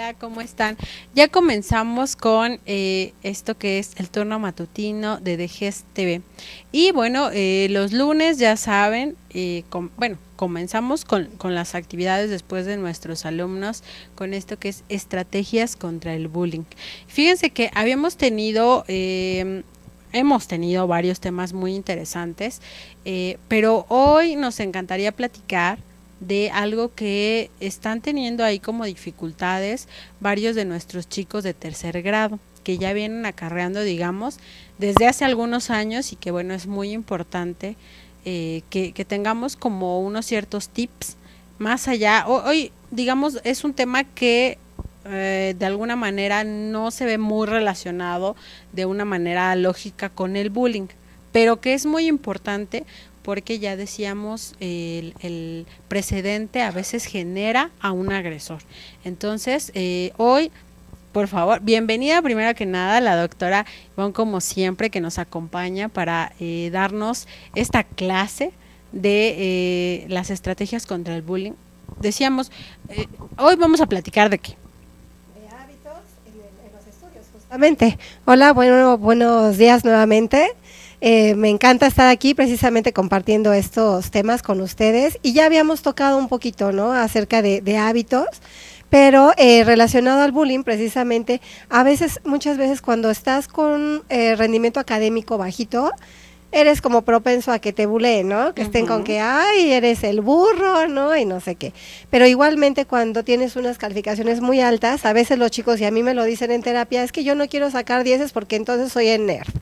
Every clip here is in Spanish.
Hola, ¿cómo están? Ya comenzamos con eh, esto que es el turno matutino de DGES TV. Y bueno, eh, los lunes ya saben, eh, bueno, comenzamos con, con, las actividades después de nuestros alumnos con esto que es estrategias contra el bullying. Fíjense que habíamos tenido hemos tenido varios temas muy interesantes, pero hoy nos encantaría platicar de algo que están teniendo ahí como dificultades varios de nuestros chicos de tercer grado que ya vienen acarreando, digamos, desde hace algunos años y que bueno, es muy importante eh, que, tengamos como unos ciertos tips más allá. Hoy, digamos, es un tema que eh, de alguna manera no se ve muy relacionado de una manera lógica con el bullying, pero que es muy importante porque ya decíamos, el, precedente a veces genera a un agresor. Entonces, eh, hoy, por favor, bienvenida primero que nada la doctora Ivonne, como siempre, que nos acompaña para eh, darnos esta clase de eh, las estrategias contra el bullying. Decíamos, hoy vamos a platicar de qué. De hábitos en, los estudios, justamente. Hola, bueno, buenos días nuevamente. Eh, me encanta estar aquí precisamente compartiendo estos temas con ustedes y ya habíamos tocado un poquito, ¿no? Acerca de, hábitos, pero eh, relacionado al bullying, precisamente, a veces, muchas veces cuando estás con eh, rendimiento académico bajito, eres como propenso a que te buleen, ¿no? Que estén con que, ay, eres el burro, ¿no? Y no sé qué. Pero igualmente cuando tienes unas calificaciones muy altas, a veces los chicos, y a mí me lo dicen en terapia, es que yo no quiero sacar dieces porque entonces soy el nerd,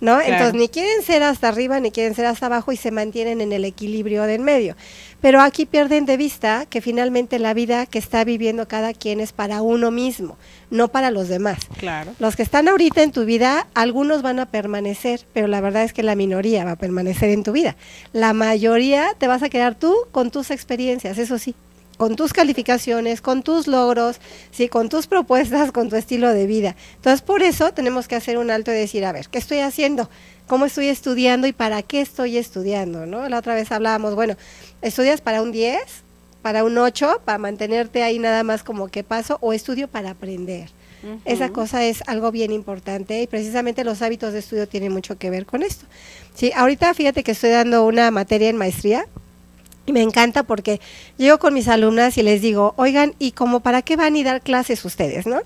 ¿no? Entonces ni quieren ser hasta arriba ni quieren ser hasta abajo y se mantienen en el equilibrio del medio. Pero aquí pierden de vista que finalmente la vida que está viviendo cada quien es para uno mismo, no para los demás. Claro. Los que están ahorita en tu vida, algunos van a permanecer, pero la verdad es que la minoría va a permanecer en tu vida. La mayoría te vas a quedar tú con tus experiencias, eso sí, con tus calificaciones, con tus logros, sí, con tus propuestas, con tu estilo de vida. Entonces, por eso tenemos que hacer un alto y decir, a ver, ¿qué estoy haciendo? ¿Cómo estoy estudiando y para qué estoy estudiando? ¿no? La otra vez hablábamos, bueno, ¿Estudias para un 10? ¿Para un 8? ¿Para mantenerte ahí nada más como que paso? ¿O estudio para aprender? Esa cosa es algo bien importante y precisamente los hábitos de estudio tienen mucho que ver con esto. Sí, ahorita fíjate que estoy dando una materia en maestría y me encanta porque llego con mis alumnas y les digo, oigan, ¿y como para qué van a dar clases ustedes, no?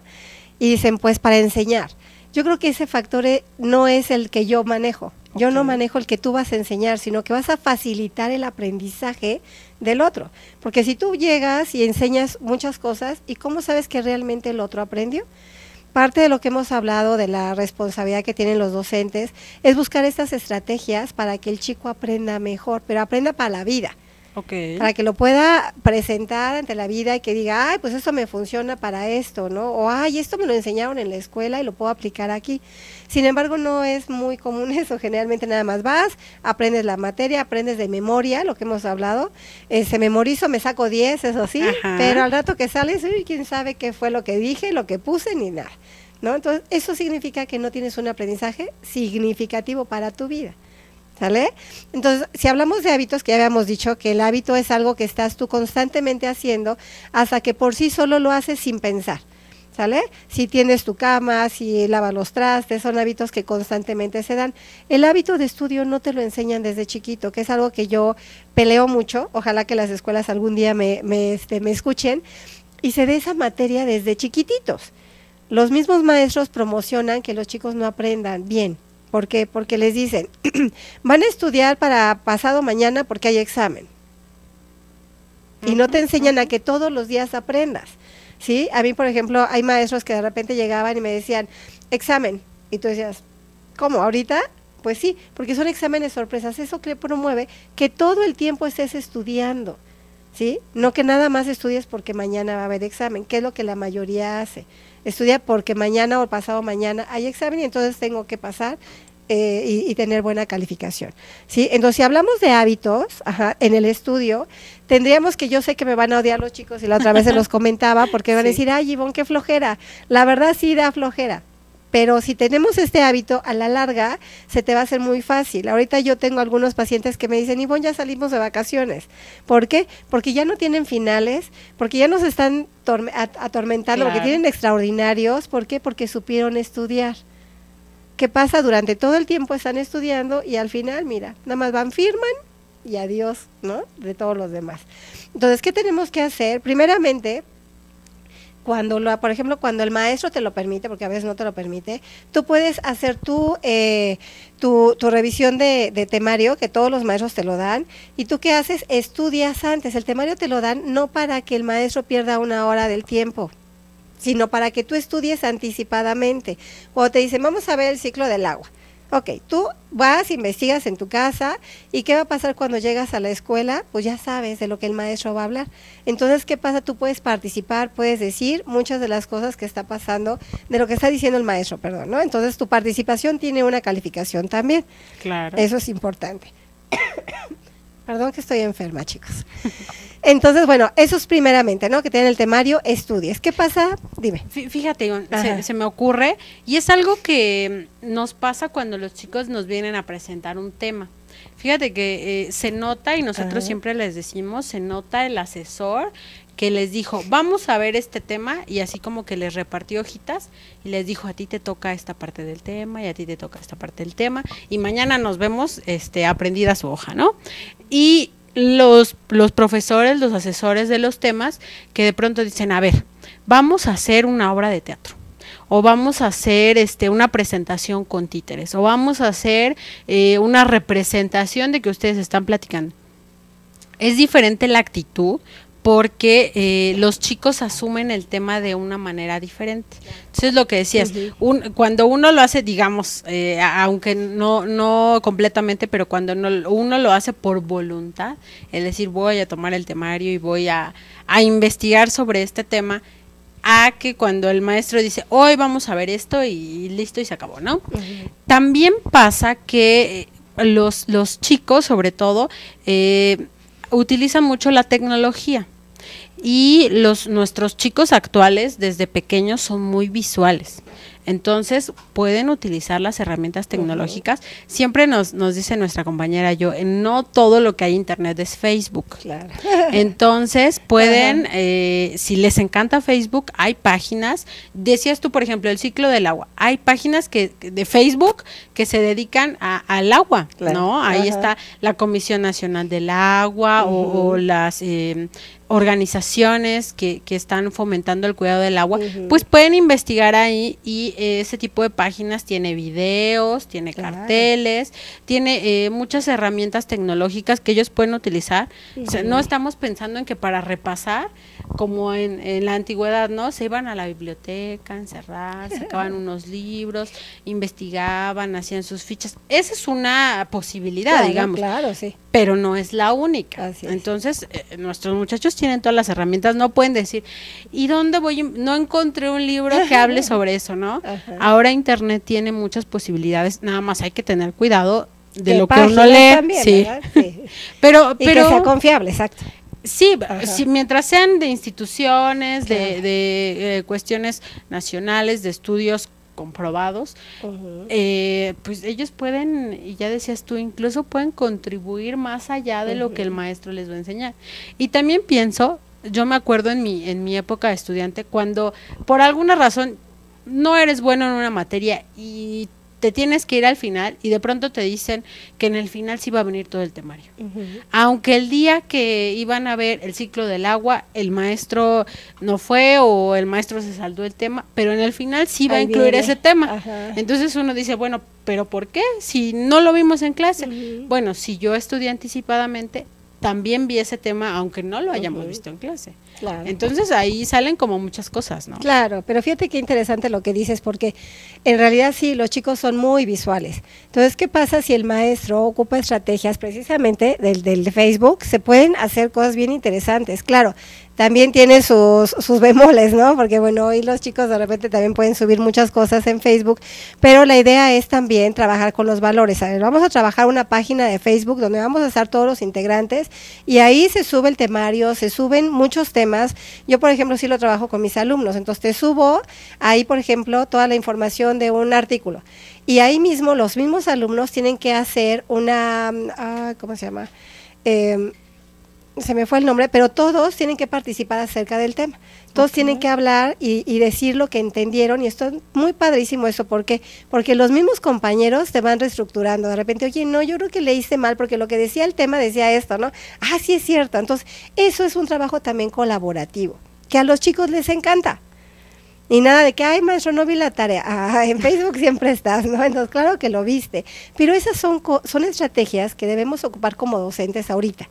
Y dicen, pues para enseñar. Yo creo que ese factor eh, no es el que yo manejo. Yo no manejo el que tú vas a enseñar, sino que vas a facilitar el aprendizaje del otro. Porque si tú llegas y enseñas muchas cosas, ¿y cómo sabes que realmente el otro aprendió? Parte de lo que hemos hablado de la responsabilidad que tienen los docentes es buscar estas estrategias para que el chico aprenda mejor, pero aprenda para la vida. Para que lo pueda presentar ante la vida y que diga, ay, pues eso me funciona para esto, ¿no? O, ay, esto me lo enseñaron en la escuela y lo puedo aplicar aquí. Sin embargo, no es muy común eso. Generalmente nada más vas, aprendes la materia, aprendes de memoria, lo que hemos hablado. Eh, se memorizo, me saco 10, eso sí, pero al rato que sales, uy, quién sabe qué fue lo que dije, lo que puse, ni nada. ¿No? Entonces, eso significa que no tienes un aprendizaje significativo para tu vida. ¿Sale? Entonces, si hablamos de hábitos, que ya habíamos dicho que el hábito es algo que estás tú constantemente haciendo hasta que por sí solo lo haces sin pensar. ¿Sale? Si tienes tu cama, si lavas los trastes, son hábitos que constantemente se dan. El hábito de estudio no te lo enseñan desde chiquito, que es algo que yo peleo mucho. Ojalá que las escuelas algún día me, me, este, me escuchen. Y se dé esa materia desde chiquititos. Los mismos maestros promocionan que los chicos no aprendan bien, ¿Por qué? Porque les dicen, van a estudiar para pasado mañana porque hay examen. Y no te enseñan a que todos los días aprendas. ¿Sí? A mí, por ejemplo, hay maestros que de repente llegaban y me decían, examen. Y tú decías, ¿cómo? ¿Ahorita? Pues sí, porque son exámenes sorpresas. Eso que promueve que todo el tiempo estés estudiando. ¿Sí? No que nada más estudies porque mañana va a haber examen, que es lo que la mayoría hace estudia porque mañana o pasado mañana hay examen y entonces tengo que pasar eh, y, tener buena calificación. ¿sí? Entonces, si hablamos de hábitos en el estudio, tendríamos que, yo sé que me van a odiar los chicos y la otra vez se los comentaba, porque van a decir, ay, Ivonne, qué flojera. La verdad sí da flojera. Pero si tenemos este hábito, a la larga se te va a hacer muy fácil. Ahorita yo tengo algunos pacientes que me dicen, Ivonne, ya salimos de vacaciones. ¿Por qué? Porque ya no tienen finales, porque ya nos están atormentando, porque tienen extraordinarios. ¿Por qué? Porque supieron estudiar. ¿Qué pasa? Durante todo el tiempo están estudiando y al final, mira, nada más van, firman y adiós, ¿no? De todos los demás. Entonces, ¿qué tenemos que hacer? Primeramente, cuando lo, por ejemplo, cuando el maestro te lo permite, porque a veces no te lo permite, tú puedes hacer tu, eh, tu, revisión de, de, temario, que todos los maestros te lo dan, y tú qué haces, estudias antes. El temario te lo dan no para que el maestro pierda una hora del tiempo, sino para que tú estudies anticipadamente. Cuando te dicen, vamos a ver el ciclo del agua Ok, tú vas, investigas en tu casa y qué va a pasar cuando llegas a la escuela, pues ya sabes de lo que el maestro va a hablar. Entonces, ¿qué pasa? Tú puedes participar, puedes decir muchas de las cosas que está pasando, de lo que está diciendo el maestro, perdón, ¿no? Entonces, tu participación tiene una calificación también. Claro. Eso es importante. Perdón que estoy enferma, chicos. Entonces, bueno, eso es primeramente, ¿no? Que tienen el temario, estudies. ¿Qué pasa? Dime. Fíjate, se, me ocurre, y es algo que nos pasa cuando los chicos nos vienen a presentar un tema. Fíjate que eh, se nota, y nosotros siempre les decimos, se nota el asesor que les dijo, vamos a ver este tema, y así como que les repartió hojitas, y les dijo, a ti te toca esta parte del tema, y a ti te toca esta parte del tema, y mañana nos vemos este, aprendida su hoja, ¿no? Y los, los profesores, los asesores de los temas, que de pronto dicen, a ver, vamos a hacer una obra de teatro o vamos a hacer este una presentación con títeres o vamos a hacer eh, una representación de que ustedes están platicando. Es diferente la actitud porque eh, los chicos asumen el tema de una manera diferente. Entonces, lo que decías, cuando uno lo hace, digamos, eh, aunque no, no completamente, pero cuando uno lo hace por voluntad, es decir, voy a tomar el temario y voy a, investigar sobre este tema, a que cuando el maestro dice, hoy vamos a ver esto y listo y se acabó, ¿no? También pasa que eh, los, los chicos, sobre todo, eh, utilizan mucho la tecnología y los nuestros chicos actuales desde pequeños son muy visuales. Entonces pueden utilizar las herramientas tecnológicas. Siempre nos, nos dice nuestra compañera yo, no todo lo que hay en internet es Facebook. Entonces pueden, eh, si les encanta Facebook, hay páginas. Decías tú, por ejemplo, el ciclo del agua. Hay páginas que de Facebook que se dedican al agua, ¿no? Ahí está la Comisión Nacional del Agua o, las eh, organizaciones que, que, están fomentando el cuidado del agua, pues pueden investigar ahí y ese tipo de páginas tiene videos, tiene carteles, tiene eh, muchas herramientas tecnológicas que ellos pueden utilizar. no estamos pensando en que para repasar, como en, en, la antigüedad, ¿no? Se iban a la biblioteca, encerrar, sacaban unos libros, investigaban, hacían sus fichas. Esa es una posibilidad, digamos. Claro, sí. Pero no es la única. Entonces, eh, nuestros muchachos tienen todas las herramientas, no pueden decir, ¿y dónde voy? No encontré un libro que hable sobre eso, ¿no? Ahora Internet tiene muchas posibilidades, nada más hay que tener cuidado de lo que uno lee. sí. pero, y que sea confiable, exacto. Sí, mientras sean de instituciones, de, de eh, cuestiones nacionales, de estudios comprobados, eh, pues ellos pueden, y ya decías tú, incluso pueden contribuir más allá de lo que el maestro les va a enseñar. Y también pienso, yo me acuerdo en mi, en mi época de estudiante, cuando por alguna razón no eres bueno en una materia y te tienes que ir al final y de pronto te dicen que en el final sí va a venir todo el temario. Aunque el día que iban a ver el ciclo del agua, el maestro no fue o el maestro se saldó el tema, pero en el final sí va a incluir ese tema. Entonces uno dice, bueno, pero ¿por qué? Si no lo vimos en clase. Bueno, si yo estudié anticipadamente, también vi ese tema, aunque no lo hayamos visto en clase. Entonces ahí salen como muchas cosas, ¿no? Claro, pero fíjate qué interesante lo que dices, porque en realidad sí, los chicos son muy visuales. Entonces, ¿qué pasa si el maestro ocupa estrategias precisamente del, del Facebook? Se pueden hacer cosas bien interesantes. Claro, también tiene sus, sus bemoles, ¿no? Porque bueno, hoy los chicos de repente también pueden subir muchas cosas en Facebook, pero la idea es también trabajar con los valores. Ver, vamos a trabajar una página de Facebook donde vamos a estar todos los integrantes y ahí se sube el temario, se suben muchos temas. Yo, por ejemplo, sí lo trabajo con mis alumnos, entonces te subo ahí, por ejemplo, toda la información de un artículo. Y ahí mismo los mismos alumnos tienen que hacer una, ah, ¿cómo se llama? Eh, se me fue el nombre, pero todos tienen que participar acerca del tema. Todos tienen que hablar y, decir lo que entendieron y esto es muy padrísimo eso, ¿por qué? Porque los mismos compañeros te van reestructurando. De repente, oye, no, yo creo que leíste mal porque lo que decía el tema decía esto, ¿no? Ah, sí es cierto. Entonces, eso es un trabajo también colaborativo, que a los chicos les encanta. Y nada de que, ay, maestro, no vi la tarea. Ah, en Facebook siempre estás, ¿no? Entonces, claro que lo viste. Pero esas son, son estrategias que debemos ocupar como docentes ahorita.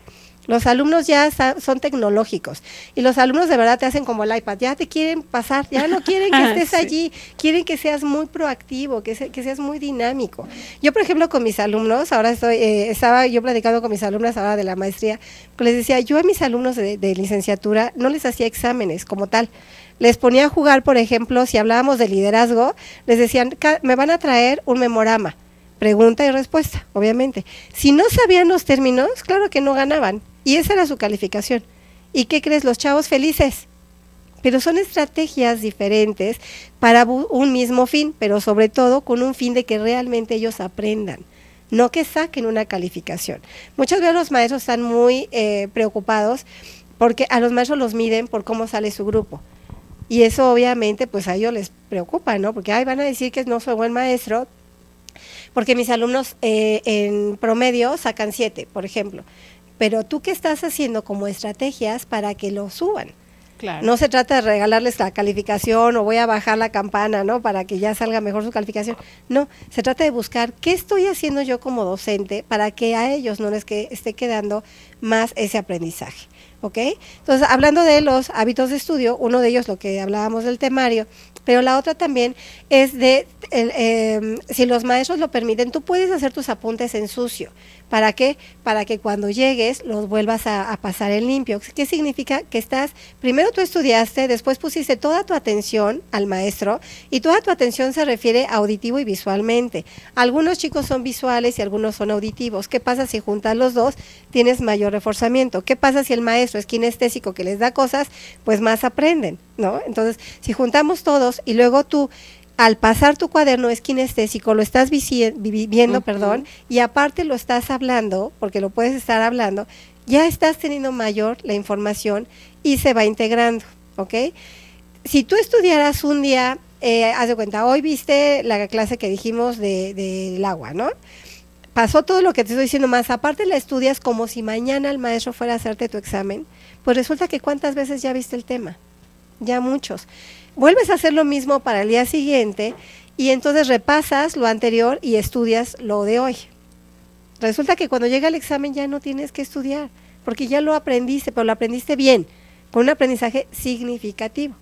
Los alumnos ya son tecnológicos y los alumnos de verdad te hacen como el iPad, ya te quieren pasar, ya no quieren que ah, estés allí, quieren que seas muy proactivo, que, que, seas muy dinámico. Yo, por ejemplo, con mis alumnos, ahora estoy, eh, estaba yo platicando con mis alumnas ahora de la maestría, les decía, yo a mis alumnos de, de licenciatura no les hacía exámenes como tal les ponía a jugar, por ejemplo, si hablábamos de liderazgo, les decían, me van a traer un memorama, pregunta y respuesta, obviamente. Si no sabían los términos, claro que no ganaban. Y esa era su calificación. ¿Y qué crees? Los chavos felices. Pero son estrategias diferentes para un mismo fin, pero sobre todo con un fin de que realmente ellos aprendan, no que saquen una calificación. Muchas veces los maestros están muy eh, preocupados porque a los maestros los miden por cómo sale su grupo. Y eso obviamente pues a ellos les preocupa, ¿no? Porque ay, van a decir que no soy buen maestro, porque mis alumnos eh, en promedio sacan siete, por ejemplo pero tú qué estás haciendo como estrategias para que lo suban. Claro. No se trata de regalarles la calificación o voy a bajar la campana, ¿no? Para que ya salga mejor su calificación. No, se trata de buscar qué estoy haciendo yo como docente para que a ellos no les que, esté quedando más ese aprendizaje. ¿Ok? Entonces, hablando de los hábitos de estudio, uno de ellos, lo que hablábamos del temario, pero la otra también es de, em, si los maestros lo permiten, tú puedes hacer tus apuntes en sucio. ¿Para qué? Para que cuando llegues los vuelvas a, pasar en limpio. ¿Qué significa? Que estás, primero tú estudiaste, después pusiste toda tu atención al maestro y toda tu atención se refiere auditivo y visualmente. Algunos chicos son visuales y algunos son auditivos. ¿Qué pasa si juntas los dos? Tienes mayor reforzamiento. ¿Qué pasa si el maestro es kinestésico que les da cosas? Pues más aprenden, ¿no? Entonces, si juntamos todos y luego tú al pasar tu cuaderno es kinestésico, lo estás viendo, perdón, y aparte lo estás hablando, porque lo puedes estar hablando, ya estás teniendo mayor la información y se va integrando, ¿ok? Si tú estudiaras un día, eh, haz de cuenta, hoy viste la clase que dijimos del de, agua, ¿no? Pasó todo lo que te estoy diciendo más, aparte la estudias como si mañana el maestro fuera a hacerte tu examen, pues resulta que cuántas veces ya viste el tema, ya muchos vuelves a hacer lo mismo para el día siguiente y entonces repasas lo anterior y estudias lo de hoy. Resulta que cuando llega el examen ya no tienes que estudiar, porque ya lo aprendiste, pero lo aprendiste bien, con un aprendizaje significativo.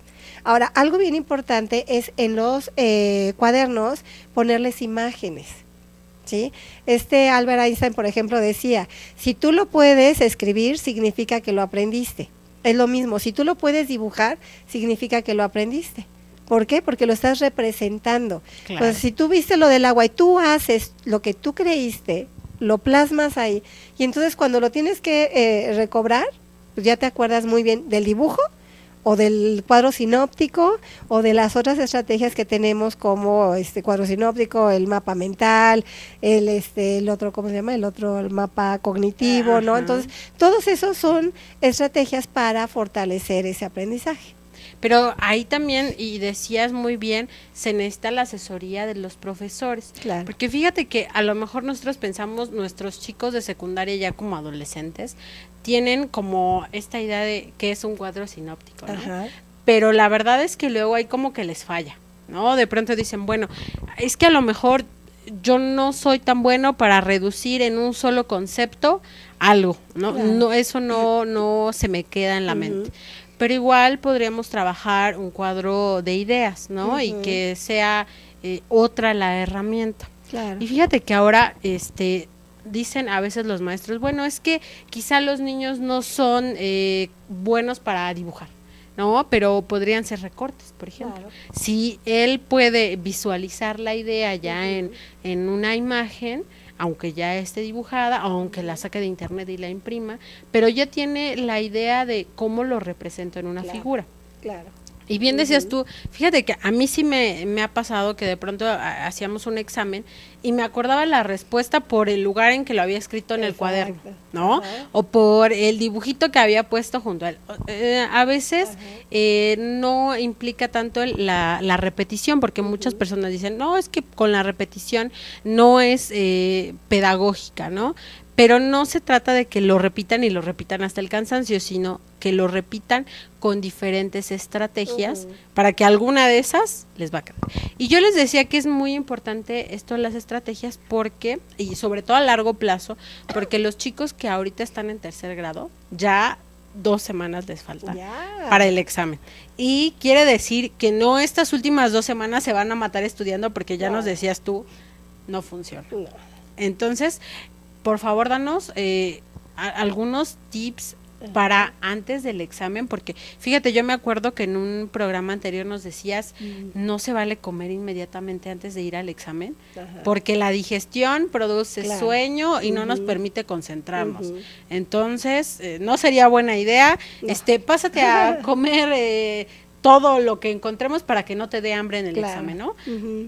Ahora, algo bien importante es en los eh, cuadernos ponerles imágenes. Este Albert Einstein, por ejemplo, decía, si tú lo puedes escribir, significa que lo aprendiste. Es lo mismo, si tú lo puedes dibujar, significa que lo aprendiste. ¿Por qué? Porque lo estás representando. Entonces, si tú viste lo del agua y tú haces lo que tú creíste, lo plasmas ahí, y entonces cuando lo tienes que eh, recobrar, pues ya te acuerdas muy bien del dibujo o del cuadro sinóptico o de las otras estrategias que tenemos como este cuadro sinóptico, el mapa mental, el este el otro cómo se llama, el otro el mapa cognitivo, ¿no? Entonces, todos esos son estrategias para fortalecer ese aprendizaje. Pero ahí también, y decías muy bien, se necesita la asesoría de los profesores. Claro. Porque fíjate que a lo mejor nosotros pensamos, nuestros chicos de secundaria ya como adolescentes, tienen como esta idea de que es un cuadro sinóptico, ¿no? Pero la verdad es que luego hay como que les falla, ¿no? De pronto dicen, bueno, es que a lo mejor yo no soy tan bueno para reducir en un solo concepto algo, ¿no? no eso no no se me queda en la mente pero igual podríamos trabajar un cuadro de ideas, ¿no? Y que sea eh, otra la herramienta. Claro. Y fíjate que ahora, este, dicen a veces los maestros, bueno, es que quizá los niños no son eh, buenos para dibujar. ¿no? Pero podrían ser recortes, por ejemplo. Si él puede visualizar la idea ya en, en una imagen, aunque ya esté dibujada, aunque la saque de internet y la imprima, pero ya tiene la idea de cómo lo represento en una figura. Claro. Y bien decías tú, fíjate que a mí sí me, me ha pasado que de pronto hacíamos un examen y me acordaba la respuesta por el lugar en que lo había escrito en el cuaderno, ¿no? O por el dibujito que había puesto junto a él. Eh, a veces eh, no implica tanto la, la, repetición, porque muchas personas dicen, no, es que con la repetición no es eh, pedagógica, ¿no? pero no se trata de que lo repitan y lo repitan hasta el cansancio, sino que lo repitan con diferentes estrategias para que alguna de esas les va a quedar. Y yo les decía que es muy importante esto de las estrategias porque, y sobre todo a largo plazo, porque los chicos que ahorita están en tercer grado, ya dos semanas les faltan para el examen. Y quiere decir que no estas últimas dos semanas se van a matar estudiando porque ya nos decías tú, no funciona. Entonces, por favor, danos eh, algunos tips para antes del examen, porque fíjate, yo me acuerdo que en un programa anterior nos decías, mm. no se vale comer inmediatamente antes de ir al examen, porque la digestión produce sueño y no nos permite concentrarnos. Entonces, eh, no sería buena idea, este, pásate a comer eh, todo lo que encontremos para que no te dé hambre en el examen, ¿no?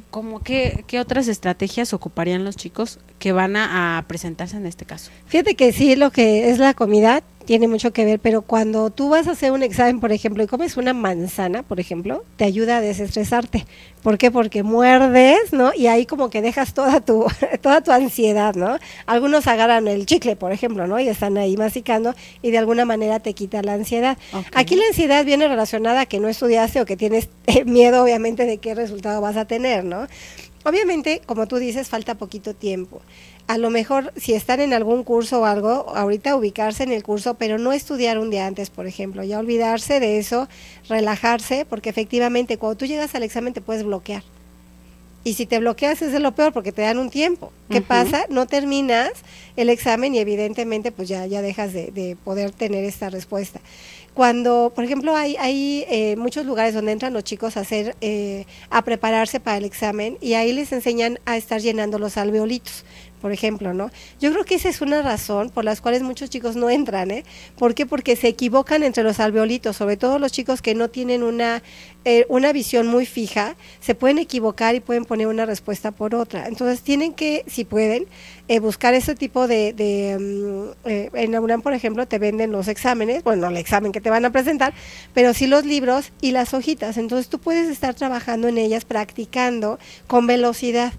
¿Cómo qué, qué otras estrategias ocuparían los chicos que van a, presentarse en este caso? Fíjate que sí, lo que es la comida tiene mucho que ver, pero cuando tú vas a hacer un examen, por ejemplo, y comes una manzana, por ejemplo, te ayuda a desestresarte. ¿Por qué? Porque muerdes, ¿no? Y ahí como que dejas toda tu, toda tu ansiedad, ¿no? Algunos agarran el chicle, por ejemplo, ¿no? Y están ahí masticando y de alguna manera te quita la ansiedad. Aquí la ansiedad viene relacionada a que no estudiaste o que tienes miedo, obviamente, de qué resultado vas a tener, ¿no? Obviamente, como tú dices, falta poquito tiempo. A lo mejor, si están en algún curso o algo, ahorita ubicarse en el curso, pero no estudiar un día antes, por ejemplo, ya olvidarse de eso, relajarse, porque efectivamente cuando tú llegas al examen te puedes bloquear. Y si te bloqueas es de lo peor porque te dan un tiempo. ¿Qué pasa? No terminas el examen y evidentemente pues ya, ya dejas de, de poder tener esta respuesta. Cuando, por ejemplo, hay, hay eh, muchos lugares donde entran los chicos a hacer, eh, a prepararse para el examen y ahí les enseñan a estar llenando los alveolitos por ejemplo, ¿no? Yo creo que esa es una razón por las cuales muchos chicos no entran, ¿eh? ¿Por qué? Porque se equivocan entre los alveolitos, sobre todo los chicos que no tienen una, eh, una visión muy fija, se pueden equivocar y pueden poner una respuesta por otra. Entonces tienen que, si pueden, eh, buscar ese tipo de, de mm, eh, en la UNAM, por ejemplo, te venden los exámenes, bueno, el examen que te van a presentar, pero sí los libros y las hojitas. Entonces tú puedes estar trabajando en ellas, practicando con velocidad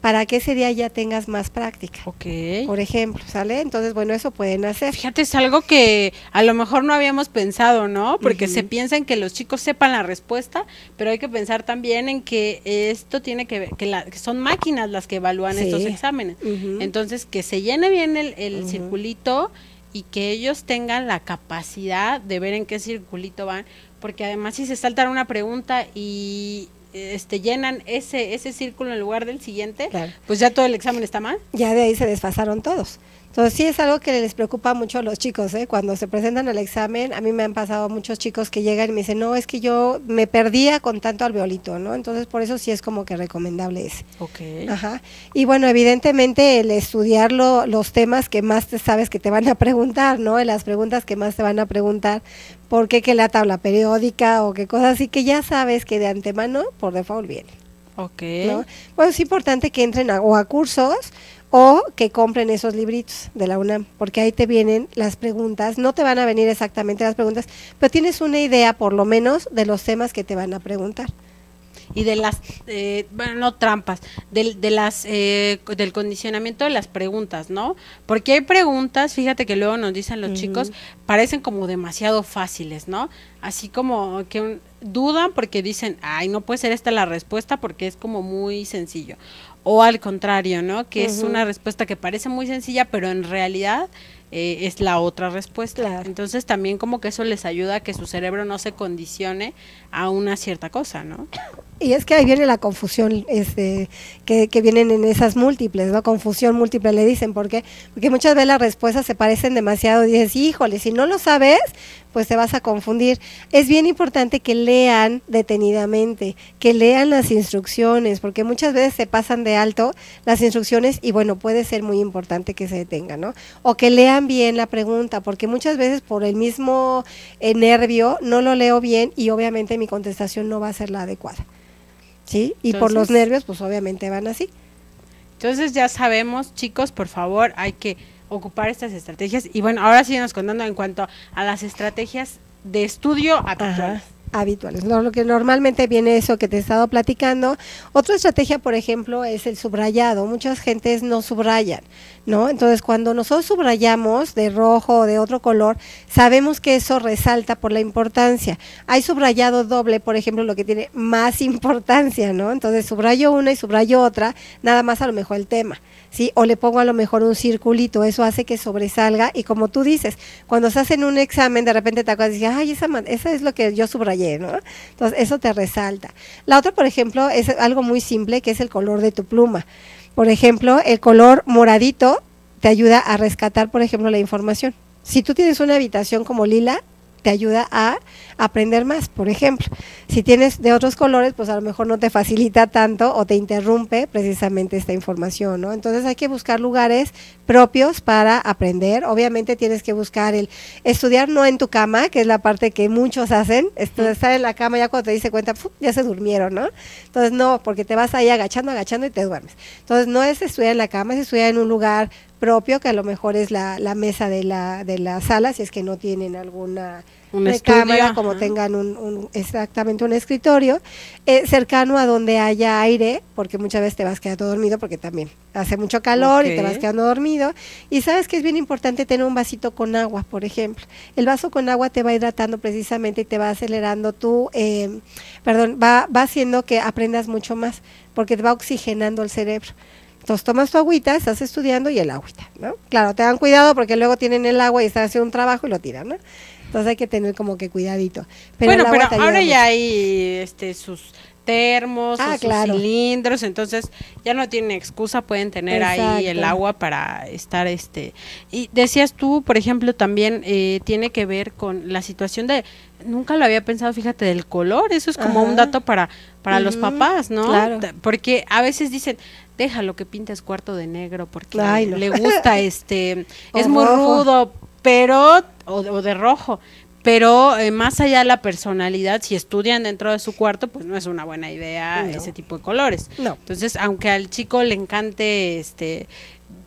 para que ese día ya tengas más práctica. Ok. Por ejemplo, ¿sale? Entonces, bueno, eso pueden hacer. Fíjate, es algo que a lo mejor no habíamos pensado, ¿no? Porque se piensa en que los chicos sepan la respuesta, pero hay que pensar también en que esto tiene que ver, que, la, son máquinas las que evalúan estos exámenes. Entonces, que se llene bien el, el circulito y que ellos tengan la capacidad de ver en qué circulito van, porque además si se saltan una pregunta y este, llenan ese, ese círculo en lugar del siguiente, pues ya todo el examen está mal. Ya de ahí se desfasaron todos. Entonces sí es algo que les preocupa mucho a los chicos, ¿eh? cuando se presentan al examen, a mí me han pasado muchos chicos que llegan y me dicen, no, es que yo me perdía con tanto alveolito, ¿no? Entonces por eso sí es como que recomendable ese. Ok. Ajá. Y bueno, evidentemente el estudiar los temas que más te sabes que te van a preguntar, ¿no? Las preguntas que más te van a preguntar, ¿por qué que la tabla periódica o qué cosas así que ya sabes que de antemano por default viene. Ok. ¿no? Pues es importante que entren a, o a cursos o que compren esos libritos de la UNAM, porque ahí te vienen las preguntas, no te van a venir exactamente las preguntas, pero tienes una idea por lo menos de los temas que te van a preguntar. Y de las, eh, bueno, no trampas, de, de las, eh, del condicionamiento de las preguntas, ¿no? Porque hay preguntas, fíjate que luego nos dicen los chicos, parecen como demasiado fáciles, ¿no? Así como que dudan porque dicen, ay, no puede ser esta la respuesta porque es como muy sencillo o al contrario, ¿no? Que es una respuesta que parece muy sencilla, pero en realidad eh, es la otra respuesta. Entonces también como que eso les ayuda a que su cerebro no se condicione a una cierta cosa, ¿no? Y es que ahí viene la confusión este, que, que, vienen en esas múltiples, ¿no? Confusión múltiple le dicen, ¿por qué? Porque muchas veces las respuestas se parecen demasiado y dices, híjole, si no lo sabes, pues te vas a confundir. Es bien importante que lean detenidamente, que lean las instrucciones, porque muchas veces se pasan de alto las instrucciones y bueno, puede ser muy importante que se detengan, ¿no? O que lean bien la pregunta, porque muchas veces por el mismo eh, nervio no lo leo bien y obviamente mi contestación no va a ser la adecuada. ¿sí? Y por los nervios, pues obviamente van así. Entonces ya sabemos, chicos, por favor, hay que ocupar estas estrategias. Y bueno, ahora sí nos contando en cuanto a las estrategias de estudio actuales habituales, lo que normalmente viene eso que te he estado platicando. Otra estrategia, por ejemplo, es el subrayado. Muchas gentes no subrayan, ¿no? Entonces, cuando nosotros subrayamos de rojo o de otro color, sabemos que eso resalta por la importancia. Hay subrayado doble, por ejemplo, lo que tiene más importancia, ¿no? Entonces, subrayo una y subrayo otra, nada más a lo mejor el tema. ¿Sí? O le pongo a lo mejor un circulito, eso hace que sobresalga y como tú dices, cuando se hacen un examen de repente te acuerdas y dices, ay, esa, esa es lo que yo subrayé, ¿no? Entonces eso te resalta. La otra, por ejemplo, es algo muy simple que es el color de tu pluma. Por ejemplo, el color moradito te ayuda a rescatar, por ejemplo, la información. Si tú tienes una habitación como lila, te ayuda a aprender más, por ejemplo. Si tienes de otros colores, pues a lo mejor no te facilita tanto o te interrumpe precisamente esta información, ¿no? Entonces hay que buscar lugares propios para aprender. Obviamente tienes que buscar el estudiar no en tu cama, que es la parte que muchos hacen, estar en la cama ya cuando te dice cuenta, ya se durmieron, ¿no? Entonces no, porque te vas ahí agachando, agachando y te duermes. Entonces no es estudiar en la cama, es estudiar en un lugar propio, que a lo mejor es la, la mesa de la, de la sala, si es que no tienen alguna cámara, como tengan un, exactamente un escritorio, eh, cercano a donde haya aire, porque muchas veces te vas quedando dormido, porque también hace mucho calor y te vas quedando dormido. Y sabes que es bien importante tener un vasito con agua, por ejemplo. El vaso con agua te va hidratando precisamente y te va acelerando tu, eh, perdón, va, va haciendo que aprendas mucho más, porque te va oxigenando el cerebro. Entonces tomas tu agüita, estás estudiando y el agüita, ¿no? Claro, te dan cuidado porque luego tienen el agua y están haciendo un trabajo y lo tiran, ¿no? Entonces hay que tener como que cuidadito. Pero bueno, pero ahora ya hay este sus termos, ah, sus cilindros, entonces ya no tienen excusa, pueden tener ahí el agua para estar este. Y decías tú, por ejemplo, también eh, tiene que ver con la situación de, nunca lo había pensado, fíjate, del color, eso es como un dato para para los papás, ¿no? Claro. Porque a veces dicen, déjalo que pintes cuarto de negro porque le gusta este, es muy rudo, pero, o, de rojo, pero eh, más allá de la personalidad, si estudian dentro de su cuarto, pues no es una buena idea ese tipo de colores. No. Entonces, aunque al chico le encante este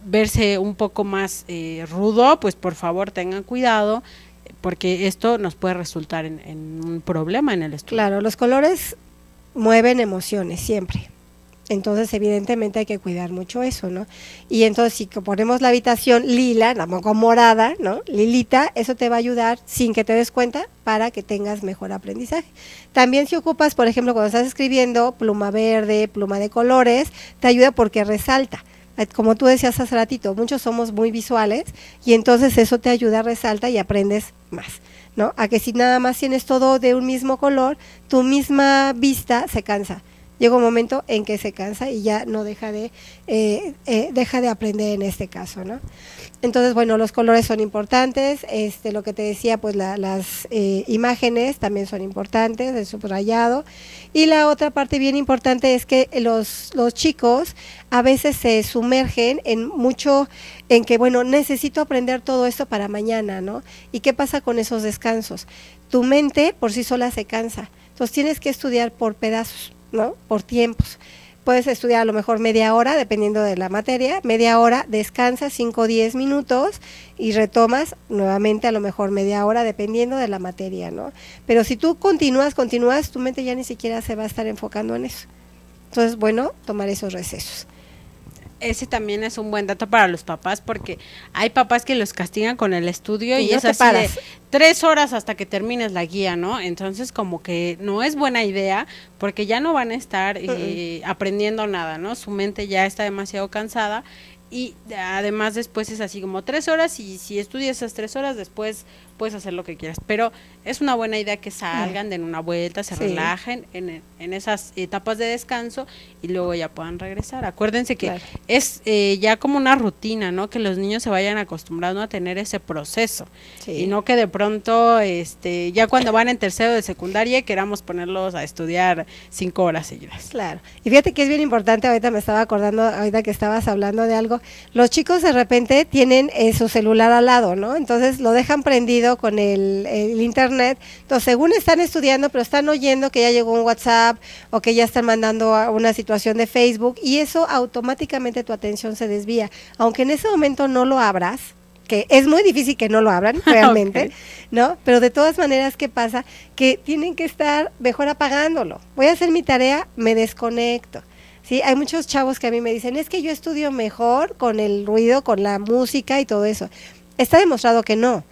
verse un poco más eh, rudo, pues por favor tengan cuidado, porque esto nos puede resultar en, en un problema en el estudio. Claro, los colores mueven emociones siempre. Entonces, evidentemente hay que cuidar mucho eso, ¿no? Y entonces, si ponemos la habitación lila, la moco morada, ¿no? Lilita, eso te va a ayudar sin que te des cuenta para que tengas mejor aprendizaje. También si ocupas, por ejemplo, cuando estás escribiendo, pluma verde, pluma de colores, te ayuda porque resalta. Eh, como tú decías hace ratito, muchos somos muy visuales y entonces eso te ayuda, resalta y aprendes más. ¿no? A que si nada más tienes todo de un mismo color, tu misma vista se cansa llega un momento en que se cansa y ya no deja de, eh, eh, deja de aprender en este caso, ¿no? Entonces, bueno, los colores son importantes, este, lo que te decía, pues las eh, imágenes también son importantes, el subrayado. Y la otra parte bien importante es que los, los chicos a veces se sumergen en mucho, en que, bueno, necesito aprender todo esto para mañana, ¿no? ¿Y qué pasa con esos descansos? Tu mente por sí sola se cansa, entonces tienes que estudiar por pedazos. ¿No? Por tiempos. Puedes estudiar a lo mejor media hora, dependiendo de la materia, media hora, descansas 5 o 10 minutos y retomas nuevamente a lo mejor media hora, dependiendo de la materia, ¿no? Pero si tú continúas, continúas, tu mente ya ni siquiera se va a estar enfocando en eso. Entonces, bueno, tomar esos recesos ese también es un buen dato para los papás porque hay papás que los castigan con el estudio y, es así de tres horas hasta que termines la guía, ¿no? Entonces como que no es buena idea porque ya no van a estar eh, aprendiendo nada, ¿no? Su mente ya está demasiado cansada y además después es así como tres horas y si estudias esas tres horas después puedes hacer lo que quieras. Pero es una buena idea que salgan, den una vuelta, se relajen en, en, esas etapas de descanso y luego ya puedan regresar. Acuérdense que es eh, ya como una rutina, ¿no? Que los niños se vayan acostumbrando a tener ese proceso y no que de pronto, este, ya cuando van en tercero de secundaria queramos ponerlos a estudiar cinco horas seguidas. Claro. Y fíjate que es bien importante, ahorita me estaba acordando, ahorita que estabas hablando de algo, los chicos de repente tienen eh, su celular al lado, ¿no? Entonces lo dejan prendido con el, internet. Entonces, según están estudiando, pero están oyendo que ya llegó un WhatsApp o que ya están mandando una situación de Facebook y eso automáticamente tu atención se desvía. Aunque en ese momento no lo abras, que es muy difícil que no lo abran realmente, ¿no? Pero de todas maneras, ¿qué pasa? Que tienen que estar mejor apagándolo. Voy a hacer mi tarea, me desconecto. Sí, hay muchos chavos que a mí me dicen, es que yo estudio mejor con el ruido, con la música y todo eso. Está demostrado que no.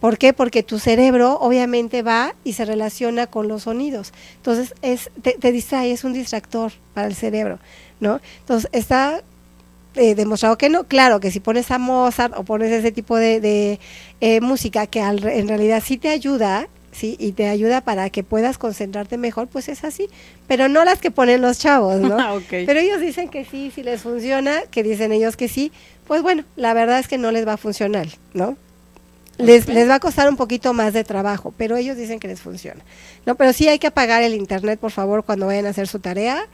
¿Por qué? Porque tu cerebro obviamente va y se relaciona con los sonidos. Entonces, es, te, distrae, es un distractor para el cerebro, ¿no? Entonces, está eh, demostrado que no. Claro, que si pones a Mozart o pones ese tipo de, eh, música que en realidad sí te ayuda, ¿sí? Y te ayuda para que puedas concentrarte mejor, pues es así. Pero no las que ponen los chavos, ¿no? Ah, Pero ellos dicen que sí, si les funciona, que dicen ellos que sí, pues bueno, la verdad es que no les va a funcionar, ¿no? Les, les va a costar un poquito más de trabajo, pero ellos dicen que les funciona. No, pero sí hay que apagar el internet, por favor, cuando vayan a hacer su tarea,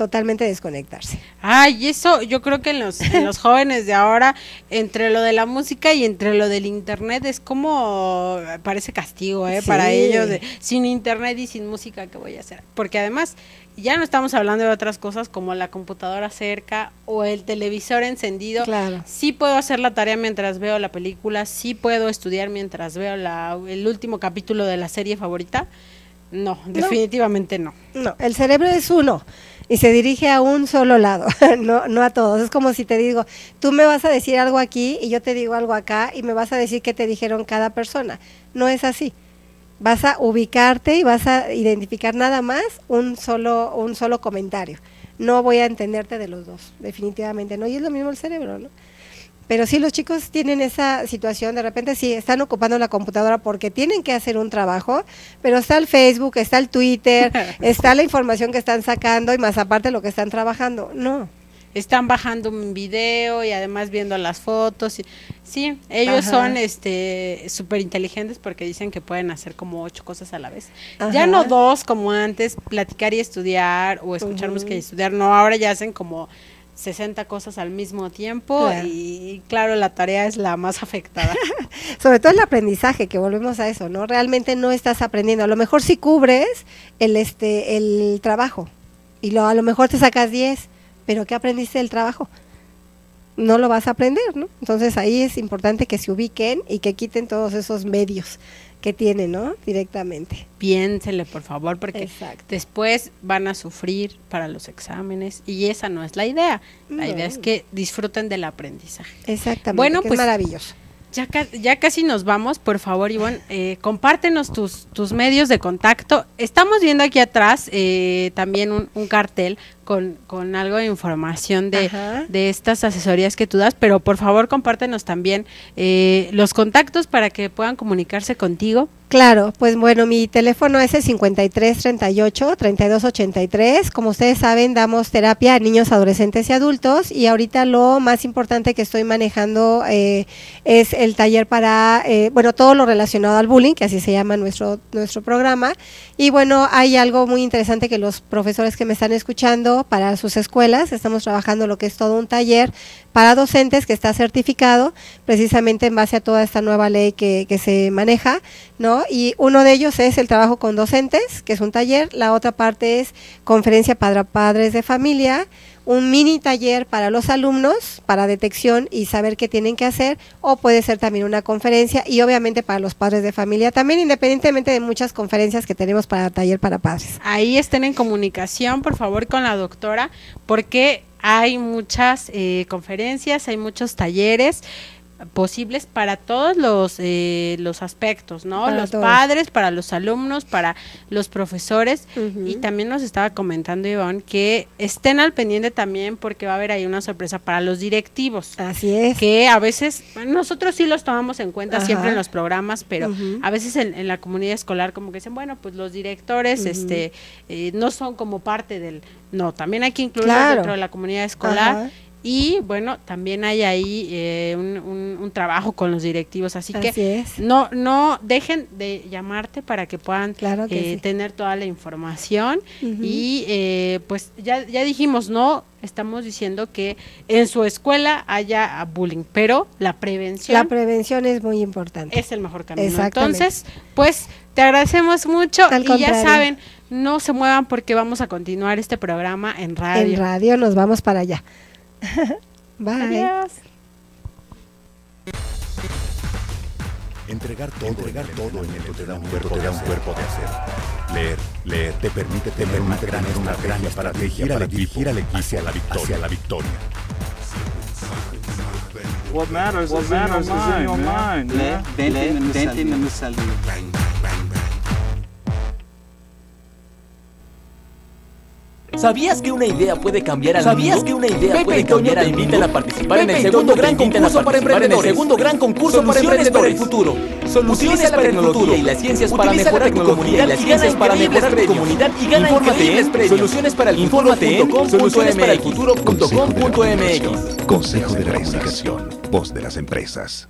totalmente desconectarse. Ay, eso yo creo que en los, en los jóvenes de ahora, entre lo de la música y entre lo del internet, es como, parece castigo, ¿eh? Para ellos, de, sin internet y sin música, ¿qué voy a hacer? Porque además ya no estamos hablando de otras cosas como la computadora cerca o el televisor encendido. Claro. Sí puedo hacer la tarea mientras veo la película, sí puedo estudiar mientras veo la, el último capítulo de la serie favorita. No, definitivamente no. No, el cerebro es uno y se dirige a un solo lado, no, no a todos. Es como si te digo, tú me vas a decir algo aquí y yo te digo algo acá y me vas a decir qué te dijeron cada persona. No es así vas a ubicarte y vas a identificar nada más un solo, un solo comentario. No voy a entenderte de los dos, definitivamente no. Y es lo mismo el cerebro, ¿no? Pero sí los chicos tienen esa situación, de repente sí, están ocupando la computadora porque tienen que hacer un trabajo, pero está el Facebook, está el Twitter, está la información que están sacando y más aparte lo que están trabajando. No, están bajando un video y además viendo las fotos. Y, sí, ellos son este súper inteligentes porque dicen que pueden hacer como ocho cosas a la vez. Ya no dos como antes, platicar y estudiar o escuchar música y estudiar. No, ahora ya hacen como 60 cosas al mismo tiempo y claro, la tarea es la más afectada. Sobre todo el aprendizaje, que volvemos a eso, ¿no? Realmente no estás aprendiendo. A lo mejor si cubres el este el trabajo y lo, a lo mejor te sacas 10 pero ¿qué aprendiste del trabajo? No lo vas a aprender, ¿no? Entonces ahí es importante que se ubiquen y que quiten todos esos medios que tienen, ¿no? Directamente. Piénsele, por favor, porque después van a sufrir para los exámenes y esa no es la idea. La idea es que disfruten del aprendizaje. Exactamente. Bueno, pues maravilloso. Ya, ya casi nos vamos, por favor, Ivonne, eh, compártenos tus, tus medios de contacto. Estamos viendo aquí atrás eh, también un, un, cartel con, con algo de información de, de, estas asesorías que tú das, pero por favor compártenos también eh, los contactos para que puedan comunicarse contigo. Claro, pues bueno, mi teléfono es el 5338 3283. Como ustedes saben, damos terapia a niños, adolescentes y adultos y ahorita lo más importante que estoy manejando eh, es el taller para, eh, bueno, todo lo relacionado al bullying, que así se llama nuestro, nuestro programa. Y bueno, hay algo muy interesante que los profesores que me están escuchando para sus escuelas. Estamos trabajando lo que es todo un taller para docentes que está certificado precisamente en base a toda esta nueva ley que, se maneja, ¿no? Y uno de ellos es el trabajo con docentes, que es un taller. La otra parte es conferencia para padres de familia un mini taller para los alumnos para detección y saber qué tienen que hacer o puede ser también una conferencia y obviamente para los padres de familia también independientemente de muchas conferencias que tenemos para taller para padres. Ahí estén en comunicación por favor con la doctora porque hay muchas eh, conferencias, hay muchos talleres posibles para todos los, eh, los aspectos, ¿no? Para los todos. padres, para los alumnos, para los profesores. Y también nos estaba comentando Iván que estén al pendiente también porque va a haber ahí una sorpresa para los directivos. Así es. Que a veces, nosotros sí los tomamos en cuenta Ajá. siempre en los programas, pero a veces en, en la comunidad escolar como que dicen, bueno, pues los directores este eh, no son como parte del... No, también hay que incluirlos Claro. dentro de la comunidad escolar. Ajá. Y bueno, también hay ahí eh, un, un- un trabajo con los directivos, así, Así que es. no no dejen de llamarte para que puedan Claro que eh, sí. tener toda la información y eh, pues ya, ya dijimos, no, estamos diciendo que en su escuela haya bullying, pero la prevención La prevención es muy importante. es el mejor camino. Entonces, pues te agradecemos mucho Al y ya saben, no se muevan porque vamos a continuar este programa en radio. En radio nos vamos para allá. Bye. Adiós. Entregar todo, entregar todo en el te da un cuerpo, te da un cuerpo de hacer. Leer, leer, te permite tener una gran, una gran para dirigir al equipo, hacia la victoria, hacia la victoria. What matters, What is, matters in is in your mind. Le- man. le- Dente ¿Sabías que una idea puede cambiar al ¿Sabías mundo? que una idea Pepe puede cambiar invitan a participar en el segundo gran concurso para participar en el emprendedores. segundo gran concurso para Soluciones para el emprendedores. futuro. Soluciones Utiliza para el tecnología futuro. y las ciencias para Utiliza mejorar tu comunidad y las ciencias para mejorar tu comunidad y gana Infórmate increíbles en premios. Soluciones para el Infórmate en futuro.com.mx. Soluciones para el futuro.com.mx. Consejo de la Comunicación, voz de las empresas.